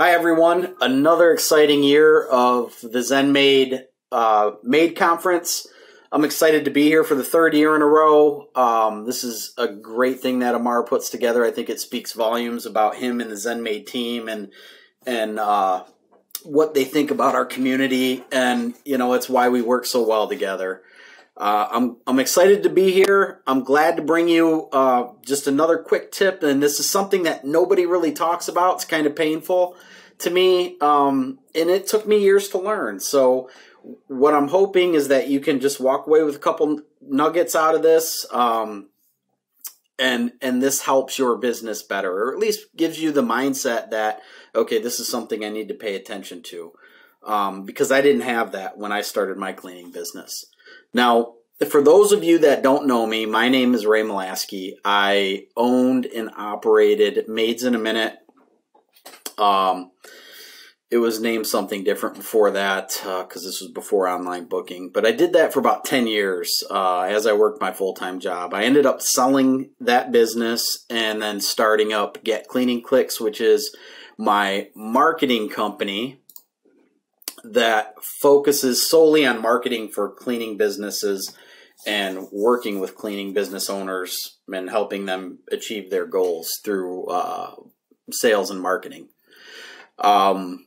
Hi, everyone. Another exciting year of the ZenMaid uh, Maid Conference. I'm excited to be here for the third year in a row. Um, this is a great thing that Amar puts together. I think it speaks volumes about him and the ZenMaid team and and uh, what they think about our community. And you know, it's why we work so well together. Uh, I'm I'm excited to be here. I'm glad to bring you uh, just another quick tip, and this is something that nobody really talks about. It's kind of painful to me, um, and it took me years to learn. So, what I'm hoping is that you can just walk away with a couple nuggets out of this, um, and and this helps your business better, or at least gives you the mindset that okay, this is something I need to pay attention to, um, because I didn't have that when I started my cleaning business. Now, for those of you that don't know me, my name is Ray Malaski. I owned and operated Maids in a Minute. Um, it was named something different before that because uh, this was before online booking. But I did that for about 10 years uh, as I worked my full time job. I ended up selling that business and then starting up Get Cleaning Clicks, which is my marketing company that focuses solely on marketing for cleaning businesses and working with cleaning business owners and helping them achieve their goals through uh, sales and marketing. Um,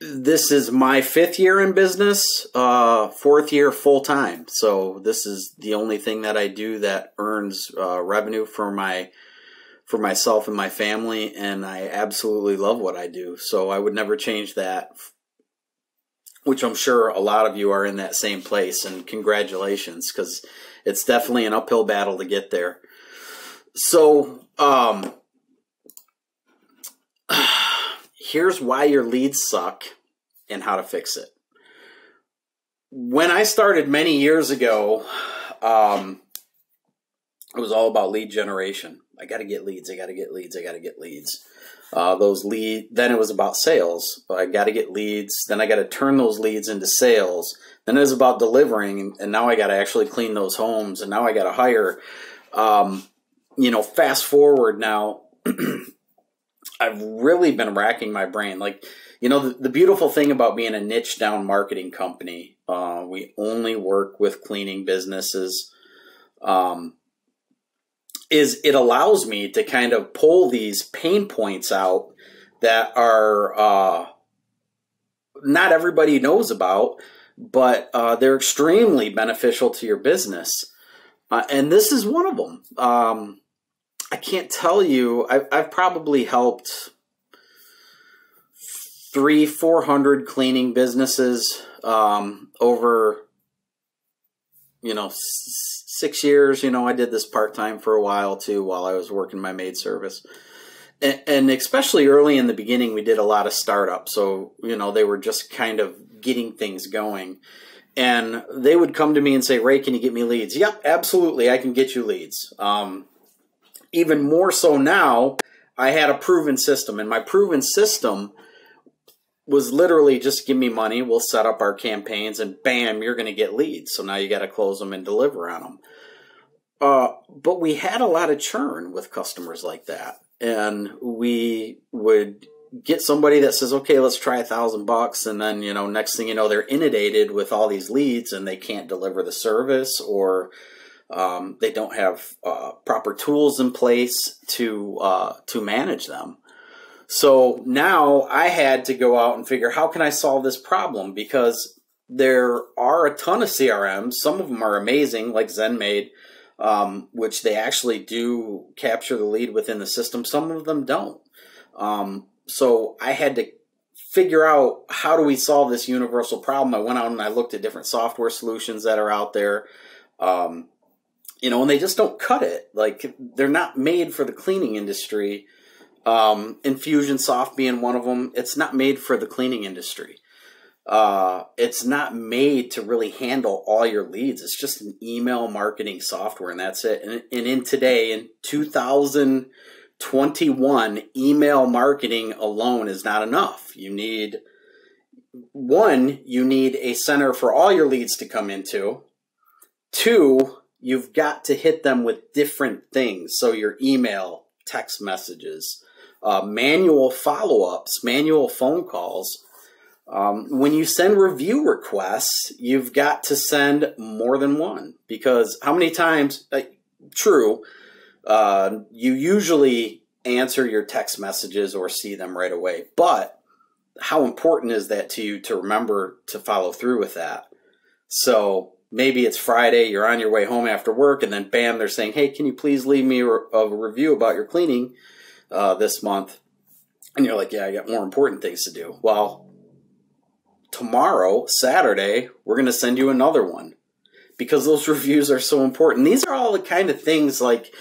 this is my fifth year in business, uh, fourth year full time. So this is the only thing that I do that earns uh, revenue for my for myself and my family, and I absolutely love what I do. So I would never change that which I'm sure a lot of you are in that same place. And congratulations, because it's definitely an uphill battle to get there. So, um, here's why your leads suck and how to fix it. When I started many years ago, um, it was all about lead generation. I got to get leads. I got to get leads. I got to get leads uh, those lead. Then it was about sales. I got to get leads. Then I got to turn those leads into sales. Then it was about delivering, and now I got to actually clean those homes, and now I got to hire. Um, you know, fast forward now, I've really been racking my brain. Like, you know, the, the beautiful thing about being a niche down marketing company, uh, we only work with cleaning businesses. Um, is it allows me to kind of pull these pain points out that are uh, not everybody knows about, but uh, they're extremely beneficial to your business. Uh, and this is one of them. Um, I can't tell you, I've, I've probably helped three, four hundred cleaning businesses um, over, you know, six years. You know, I did this part time for a while too while I was working my maid service. And, and especially early in the beginning, we did a lot of startups. So, you know, they were just kind of getting things going. And they would come to me and say, Ray, can you get me leads? Yep, absolutely. I can get you leads. Um, even more so now, I had a proven system. And my proven system was literally just give me money, we'll set up our campaigns, and bam, you're going to get leads. So now you got to close them and deliver on them. Uh, but we had a lot of churn with customers like that, and we would get somebody that says, "Okay, let's try a thousand bucks," and then you know, next thing you know, they're inundated with all these leads, and they can't deliver the service, or um, they don't have uh, proper tools in place to uh, to manage them. So now I had to go out and figure how can I solve this problem because there are a ton of CRMs. Some of them are amazing, like ZenMaid, um, which they actually do capture the lead within the system. Some of them don't. Um, so I had to figure out how do we solve this universal problem. I went out and I looked at different software solutions that are out there. Um, you know, and they just don't cut it. Like they're not made for the cleaning industry um, Infusionsoft being one of them, it's not made for the cleaning industry. Uh, it's not made to really handle all your leads. It's just an email marketing software, and that's it. And, and in today, in 2021, email marketing alone is not enough. You need one, you need a center for all your leads to come into. Two, you've got to hit them with different things. So your email, text messages, uh, manual follow ups, manual phone calls. Um, when you send review requests, you've got to send more than one because how many times? Uh, true, uh, you usually answer your text messages or see them right away, but how important is that to you to remember to follow through with that? So maybe it's Friday, you're on your way home after work, and then bam, they're saying, "Hey, can you please leave me a, review about your cleaning uh, this month?" And you're like, "Yeah, I got more important things to do." Well, tomorrow, Saturday, we're going to send you another one because those reviews are so important. These are all the kind of things like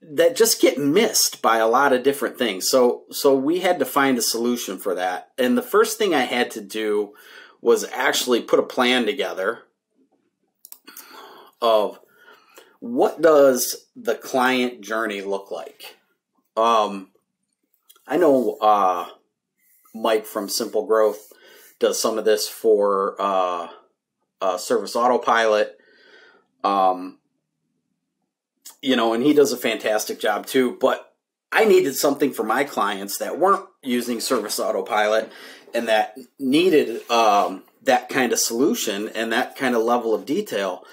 that just get missed by a lot of different things. So so we had to find a solution for that. And the first thing I had to do was actually put a plan together of what does the client journey look like. Um, I know uh, Mike from Simple Growth does some of this for uh, uh, Service Autopilot. Um, you know, and he does a fantastic job too. But I needed something for my clients that weren't using Service Autopilot and that needed um, that kind of solution and that kind of level of detail.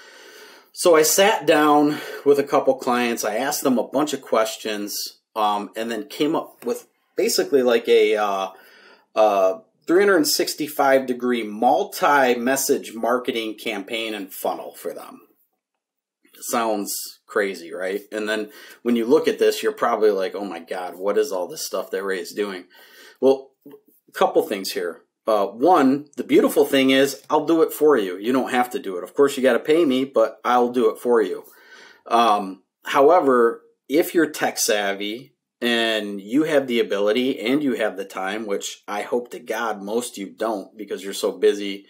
So I sat down with a couple clients. I asked them a bunch of questions, um, and then came up with basically like a uh, uh, 365 degree multi message marketing campaign and funnel for them. Sounds crazy, right? And then when you look at this, you're probably like, oh my God, what is all this stuff that Ray is doing? Well, a couple things here. Uh, one, the beautiful thing is I'll do it for you. You don't have to do it. Of course, you got to pay me, but I'll do it for you. Um, however, if you're tech savvy and you have the ability and you have the time, which I hope to God most you don't because you're so busy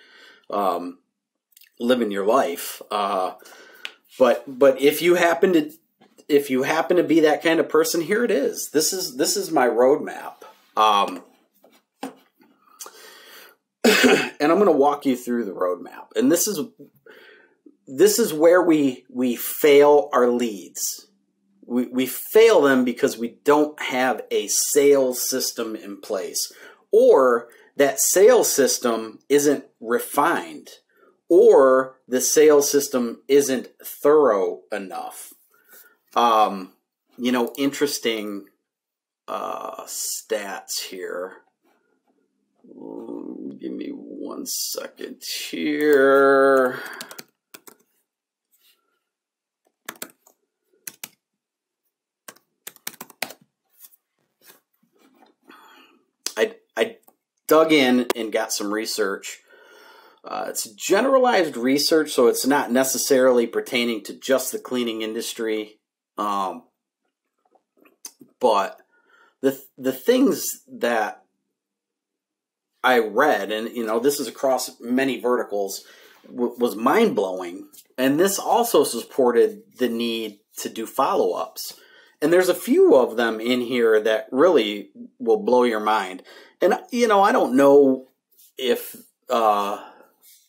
um, living your life. Uh, but but if you happen to if you happen to be that kind of person, here it is. This is this is my roadmap. Um, and I'm going to walk you through the roadmap. And this is this is where we we fail our leads. We we fail them because we don't have a sales system in place, or that sales system isn't refined, or the sales system isn't thorough enough. Um, you know, interesting uh, stats here. Give me one second here. I, I dug in and got some research. Uh, it's generalized research, so it's not necessarily pertaining to just the cleaning industry. Um, but the the things that I read, and you know, this is across many verticals, was mind blowing. And this also supported the need to do follow ups. And there's a few of them in here that really will blow your mind. And, you know, I don't know if uh,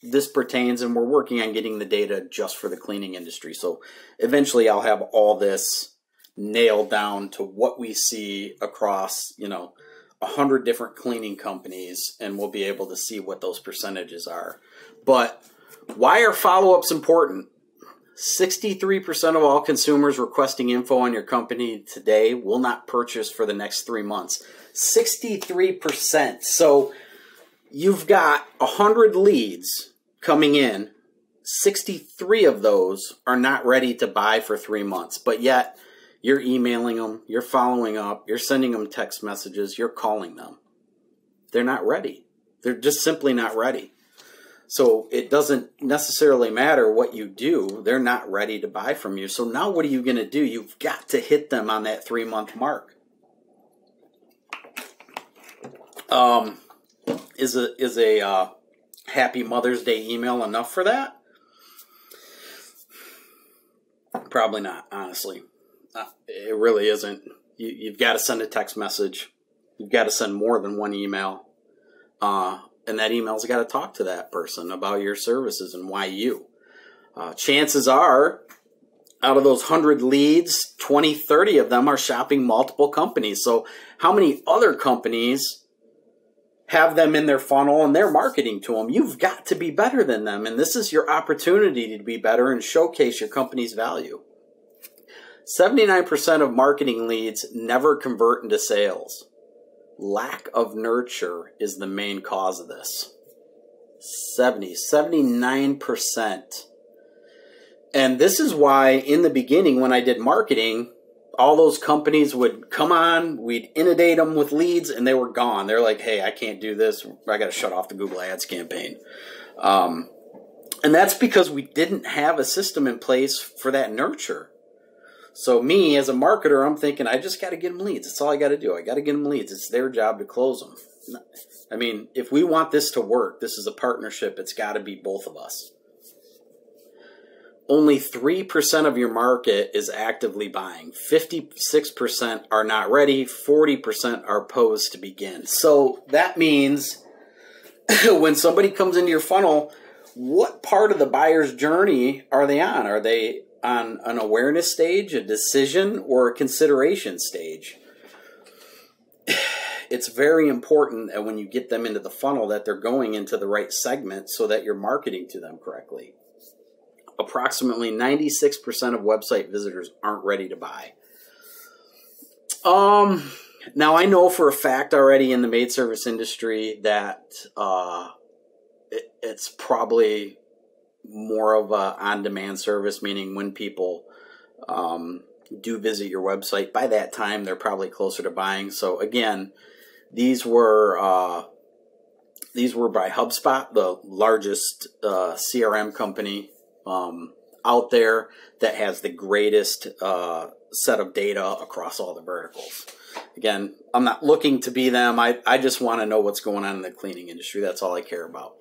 this pertains, and we're working on getting the data just for the cleaning industry. So eventually I'll have all this nailed down to what we see across, you know, a hundred different cleaning companies and we'll be able to see what those percentages are. But why are follow ups important? 63% of all consumers requesting info on your company today will not purchase for the next three months. 63%. So you've got 100 leads coming in. 63 of those are not ready to buy for three months, but yet you're emailing them, you're following up, you're sending them text messages, you're calling them. They're not ready. They're just simply not ready. So it doesn't necessarily matter what you do, they're not ready to buy from you. So now what are you going to do? You've got to hit them on that three month mark. Um, is a is a uh, happy Mother's Day email enough for that? Probably not, honestly it really isn't. You, you've got to send a text message. You've got to send more than one email. Uh, and that email's got to talk to that person about your services and why you. Uh, chances are out of those 100 leads, 20, 30 of them are shopping multiple companies. So, how many other companies have them in their funnel and they're marketing to them? You've got to be better than them. And this is your opportunity to be better and showcase your company's value. 79% of marketing leads never convert into sales. Lack of nurture is the main cause of this. 70, 79%. And this is why, in the beginning, when I did marketing, all those companies would come on, we'd inundate them with leads, and they were gone. They're like, hey, I can't do this. I got to shut off the Google Ads campaign. Um, and that's because we didn't have a system in place for that nurture. So, me as a marketer, I'm thinking, I just got to get them leads. That's all I got to do. I got to get them leads. It's their job to close them. I mean, if we want this to work, this is a partnership. It's got to be both of us only 3% of your market is actively buying. 56% are not ready, 40% are posed to begin. So that means when somebody comes into your funnel, what part of the buyer's journey are they on? Are they on an awareness stage, a decision, or a consideration stage? It's very important that when you get them into the funnel that they're going into the right segment so that you're marketing to them correctly approximately 96% of website visitors aren't ready to buy. Um, now I know for a fact already in the maid service industry that uh, it, it's probably more of a on-demand service, meaning when people um, do visit your website, by that time they're probably closer to buying. So again, these were uh, these were by HubSpot, the largest uh, CRM company um, out there that has the greatest uh, set of data across all the verticals. Again, I'm not looking to be them. I, I just want to know what's going on in the cleaning industry. That's all I care about.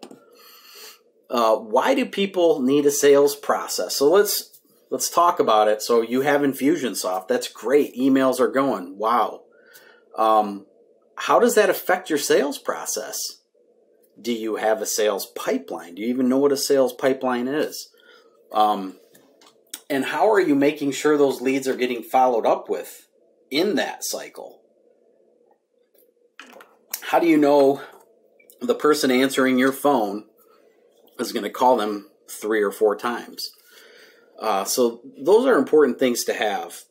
Uh, why do people need a sales process? So let's let's talk about it. So you have Infusionsoft. That's great. Emails are going. Wow. Um, how does that affect your sales process? Do you have a sales pipeline? Do you even know what a sales pipeline is? Um, and how are you making sure those leads are getting followed up with in that cycle? How do you know the person answering your phone is going to call them three or four times? Uh, so, those are important things to have.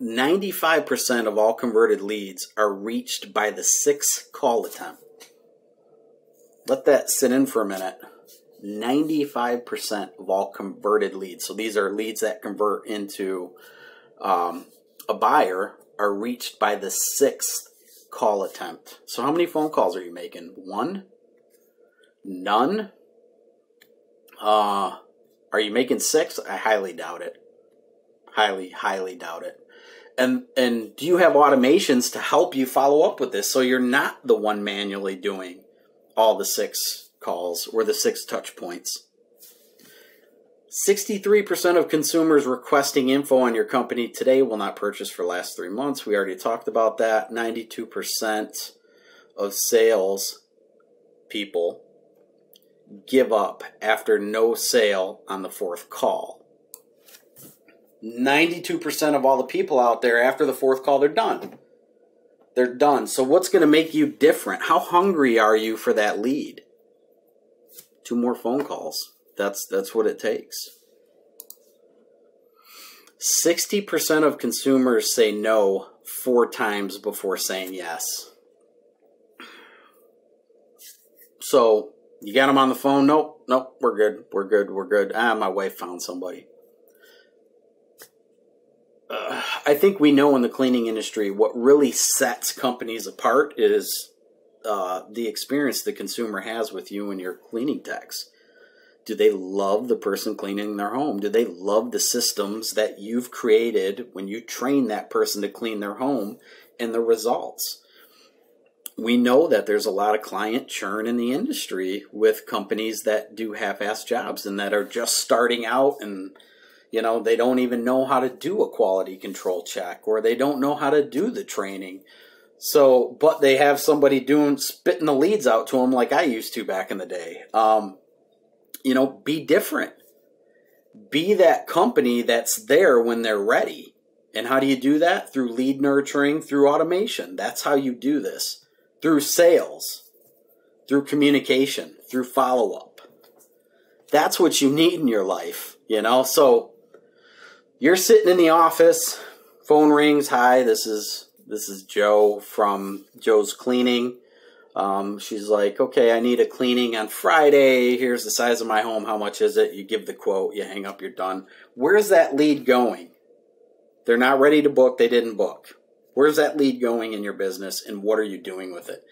95% of all converted leads are reached by the sixth call attempt. Let that sit in for a minute. 95% of all converted leads, so these are leads that convert into um, a buyer, are reached by the sixth call attempt. So, how many phone calls are you making? One? None? Uh, are you making six? I highly doubt it. Highly, highly doubt it. And and do you have automations to help you follow up with this so you're not the one manually doing all the six calls or the six touch points. 63% of consumers requesting info on your company today will not purchase for last three months. We already talked about that. 92% of sales people give up after no sale on the fourth call. 92% of all the people out there after the fourth call, they're done. They're done. So, what's going to make you different? How hungry are you for that lead? two more phone calls. That's that's what it takes. 60% of consumers say no four times before saying yes. So, you got them on the phone? Nope, nope, we're good, we're good, we're good. Ah, my wife found somebody. Uh, I think we know in the cleaning industry what really sets companies apart is uh, the experience the consumer has with you and your cleaning techs. Do they love the person cleaning their home? Do they love the systems that you've created when you train that person to clean their home and the results? We know that there's a lot of client churn in the industry with companies that do half ass jobs and that are just starting out and you know they don't even know how to do a quality control check or they don't know how to do the training so, but they have somebody doing spitting the leads out to them like I used to back in the day. Um, you know, be different. be that company that's there when they're ready. And how do you do that? Through lead nurturing, through automation. That's how you do this. Through sales, through communication, through follow up. That's what you need in your life, you know? So you're sitting in the office, phone rings, hi, this is this is Joe from Joe's Cleaning. Um, she's like, okay, I need a cleaning on Friday. Here's the size of my home. How much is it? You give the quote, you hang up, you're done. Where's that lead going? They're not ready to book, they didn't book. Where's that lead going in your business and what are you doing with it?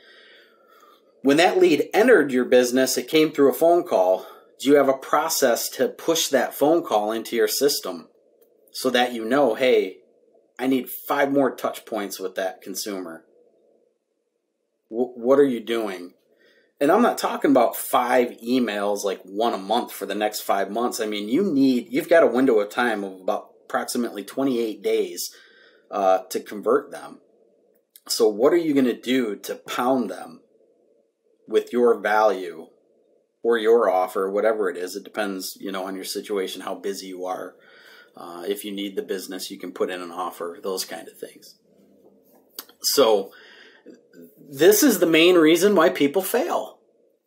When that lead entered your business, it came through a phone call. Do you have a process to push that phone call into your system so that you know, hey, I need five more touch points with that consumer? what are you doing? And I'm not talking about five emails, like one a month for the next five months. I mean, you need, you've got a window of time of about approximately 28 days uh, to convert them. So, what are you going to do to pound them with your value or your offer, whatever it is? It depends, you know, on your situation, how busy you are. Uh, if you need the business, you can put in an offer, those kind of things. So, this is the main reason why people fail.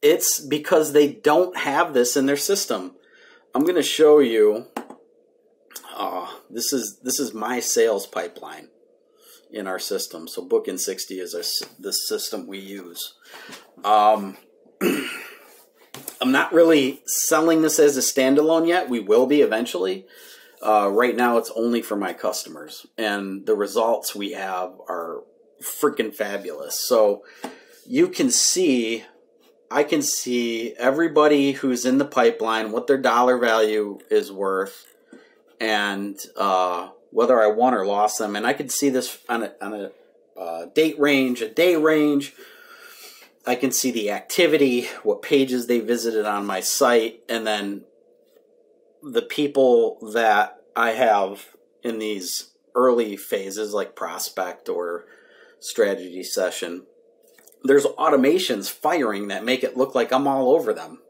It's because they don't have this in their system. I'm going to show you. This is this is my sales pipeline in our system. So Booking 60 is the system we use. Um, I'm not really selling this as a standalone yet. We will be eventually. Uh, right now, it's only for my customers, and the results we have are freaking fabulous. So you can see, I can see everybody who's in the pipeline, what their dollar value is worth, and uh, whether I won or lost them. And I can see this on a, on a uh, date range, a day range. I can see the activity, what pages they visited on my site, and then the people that I have in these early phases, like prospect or strategy session, there's automations firing that make it look like I'm all over them.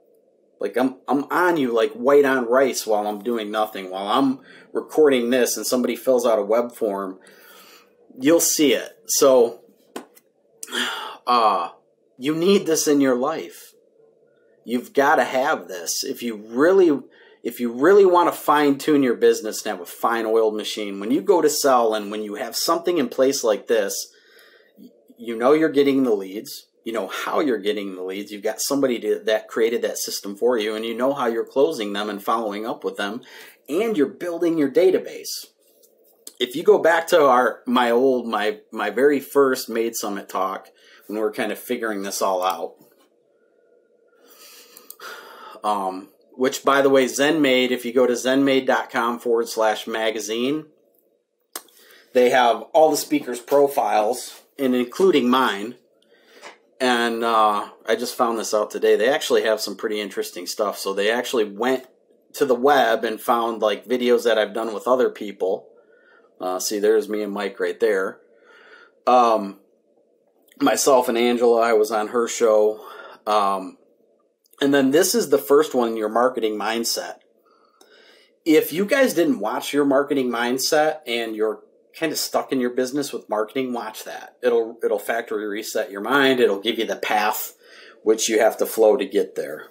Like I'm I'm on you like white on rice while I'm doing nothing. While I'm recording this and somebody fills out a web form, you'll see it. So uh you need this in your life. You've got to have this. If you really if you really want to fine tune your business and have a fine oiled machine, when you go to sell and when you have something in place like this, you know you're getting the leads you know how you're getting the leads you've got somebody to, that created that system for you and you know how you're closing them and following up with them and you're building your database if you go back to our my old my my very first Maid summit talk when we are kind of figuring this all out um which by the way zenmaid if you go to zenmaid.com forward slash magazine they have all the speakers profiles and including mine. And uh, I just found this out today. They actually have some pretty interesting stuff. So they actually went to the web and found like videos that I've done with other people. Uh, see, there's me and Mike right there. Um, myself and Angela, I was on her show. Um, and then this is the first one, your marketing mindset. If you guys didn't watch your marketing mindset and your kind of stuck in your business with marketing, watch that. It'll it'll factory reset your mind. It'll give you the path which you have to flow to get there.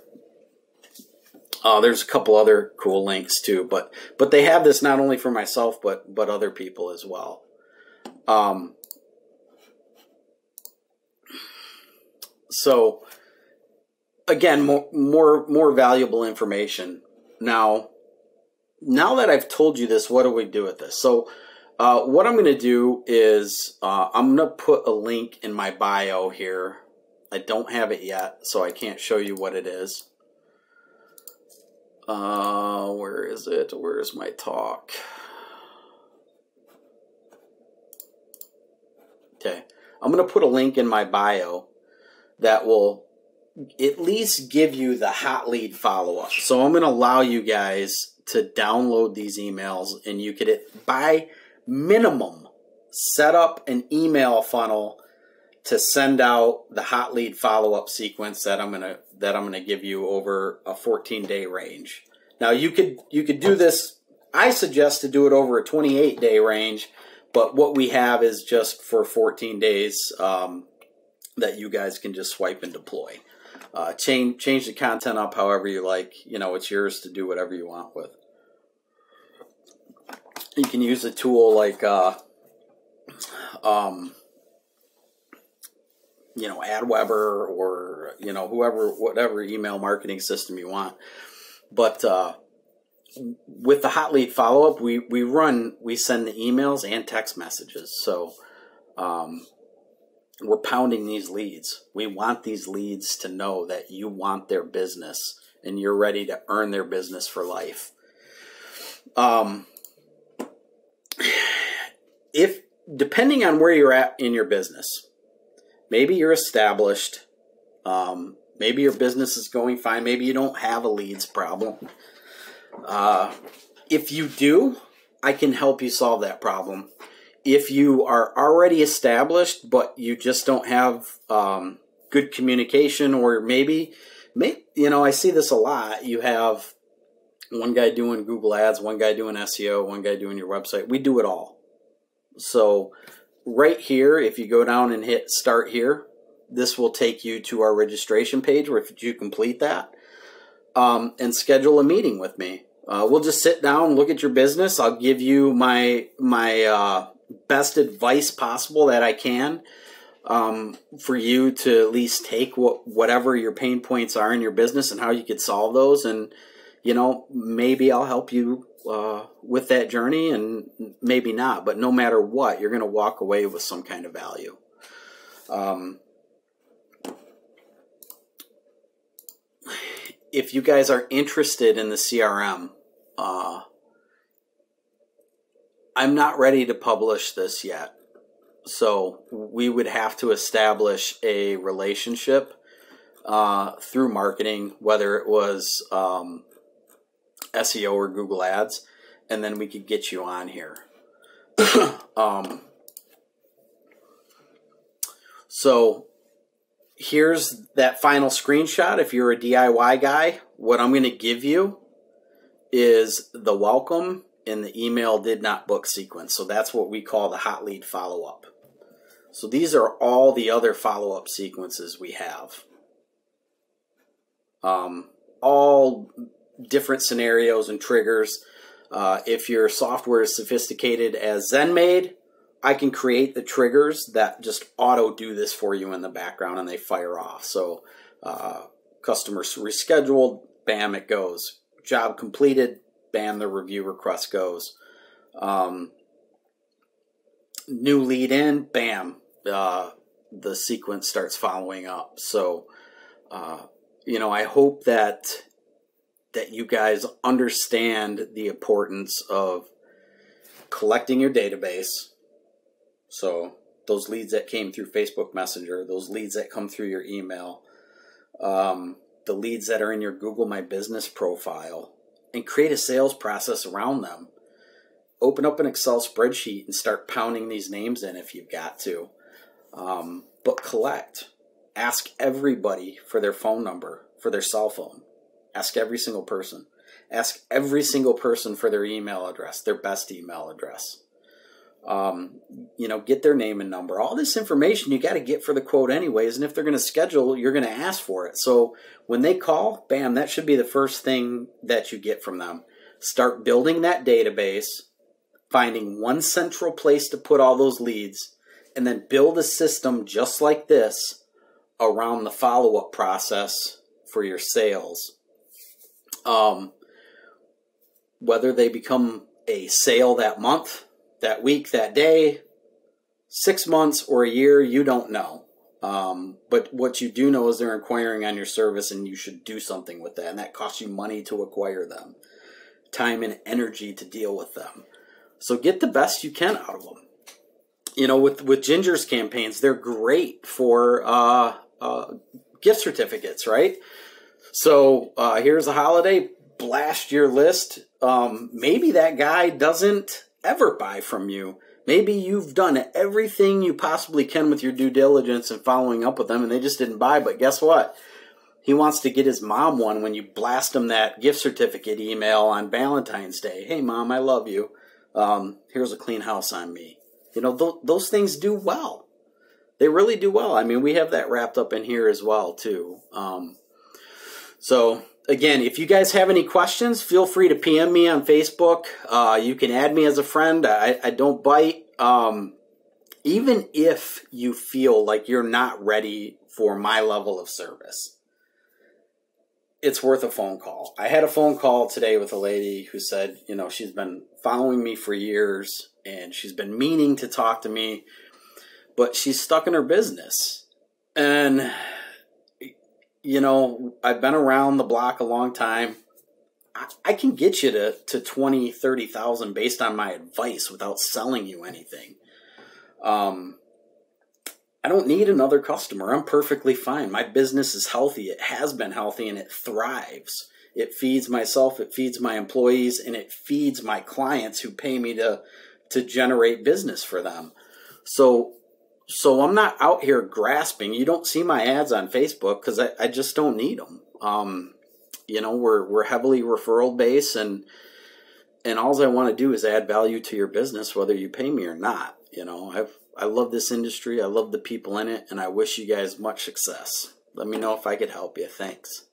Uh, there's a couple other cool links too, but but they have this not only for myself but but other people as well. Um, so again, more more more valuable information. Now, now that I've told you this, what do we do with this? So uh, what I'm going to do is uh, I'm going to put a link in my bio here. I don't have it yet, so I can't show you what it is. Uh, where is it? Where is my talk? Okay. I'm going to put a link in my bio that will at least give you the hot lead follow up. So I'm going to allow you guys to download these emails and you could buy minimum set up an email funnel to send out the hot lead follow up sequence that I'm gonna that I'm gonna give you over a 14 day range. Now you could you could do this. I suggest to do it over a 28 day range, but what we have is just for 14 days um, that you guys can just swipe and deploy. Uh, change change the content up however you like. You know, it's yours to do whatever you want with. You can use a tool like, uh, um, you know, AWeber or you know whoever whatever email marketing system you want. But uh, with the hot lead follow up, we we run we send the emails and text messages. So um, we're pounding these leads. We want these leads to know that you want their business and you're ready to earn their business for life. Um, if depending on where you're at in your business, maybe you're established, um, maybe your business is going fine, maybe you don't have a leads problem. Uh, if you do, I can help you solve that problem. If you are already established, but you just don't have um, good communication, or maybe, may, you know, I see this a lot. You have one guy doing Google Ads, one guy doing SEO, one guy doing your website. We do it all. So, right here, if you go down and hit start here, this will take you to our registration page where if you complete that um, and schedule a meeting with me. Uh, we'll just sit down, look at your business. I'll give you my my uh, best advice possible that I can um, for you to at least take what whatever your pain points are in your business and how you could solve those. And you know, maybe I'll help you uh, with that journey, and maybe not. But no matter what, you're going to walk away with some kind of value. Um, if you guys are interested in the CRM, uh, I'm not ready to publish this yet. So we would have to establish a relationship uh, through marketing, whether it was um, SEO or Google Ads, and then we could get you on here. um, so here's that final screenshot. If you're a DIY guy, what I'm going to give you is the welcome in the email did not book sequence. So that's what we call the hot lead follow up. So these are all the other follow up sequences we have. Um, all different scenarios and triggers. Uh, if your software is sophisticated as ZenMaid, I can create the triggers that just auto do this for you in the background and they fire off. So, uh, customer rescheduled, bam, it goes. Job completed, bam, the review request goes. Um, new lead in, bam, uh, the sequence starts following up. So, uh, you know, I hope that that you guys understand the importance of collecting your database so those leads that came through Facebook Messenger, those leads that come through your email, um, the leads that are in your Google My Business profile, and create a sales process around them. Open up an Excel spreadsheet and start pounding these names in if you've got to. Um, but collect. Ask everybody for their phone number, for their cell phone. Ask every single person. Ask every single person for their email address, their best email address um, you know, get their name and number. All this information you got to get for the quote, anyways. And if they're going to schedule, you're going to ask for it. So when they call, bam, that should be the first thing that you get from them. Start building that database, finding one central place to put all those leads, and then build a system just like this around the follow up process for your sales. Um, whether they become a sale that month that week, that day, six months or a year, you don't know. Um, but what you do know is they're inquiring on your service and you should do something with that. And that costs you money to acquire them, time and energy to deal with them. So get the best you can out of them. You know, with, with Ginger's campaigns, they're great for uh, uh, gift certificates, right? So uh, here's a holiday, blast your list. Um, maybe that guy doesn't ever buy from you. Maybe you've done everything you possibly can with your due diligence and following up with them and they just didn't buy, but guess what? He wants to get his mom one when you blast him that gift certificate email on Valentine's Day. Hey, mom, I love you. Um, here's a clean house on me. You know, th- those things do well. They really do well. I mean, we have that wrapped up in here as well, too. Um, so, again, if you guys have any questions, feel free to PM me on Facebook. Uh, you can add me as a friend. I, I don't bite. Um, even if you feel like you're not ready for my level of service, it's worth a phone call. I had a phone call today with a lady who said, you know, she's been following me for years and she's been meaning to talk to me, but she's stuck in her business. And, you know, I've been around the block a long time. I, can get you to, to 20, 30,000 based on my advice without selling you anything. Um, I don't need another customer. I'm perfectly fine. My business is healthy. It has been healthy and it thrives. It feeds myself, it feeds my employees, and it feeds my clients who pay me to to generate business for them. So so I'm not out here grasping. You don't see my ads on Facebook because I, I just don't need them. Um, you know, we're we're heavily referral based and and all I want to do is add value to your business, whether you pay me or not. You know, I've I love this industry. I love the people in it, and I wish you guys much success. Let me know if I could help you. Thanks.